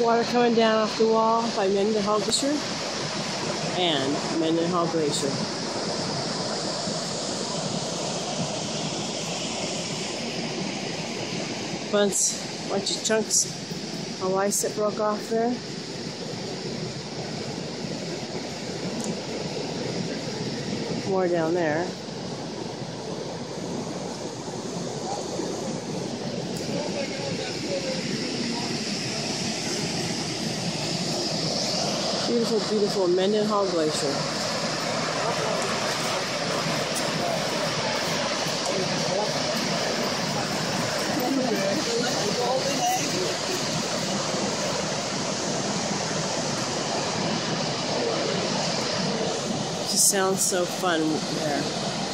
Water coming down off the wall by Mendenhall Glacier and Mendenhall Glacier. Bunch, bunch of chunks of ice that broke off there. More down there. Beautiful, beautiful Mendenhall Glacier. Just sounds so fun there.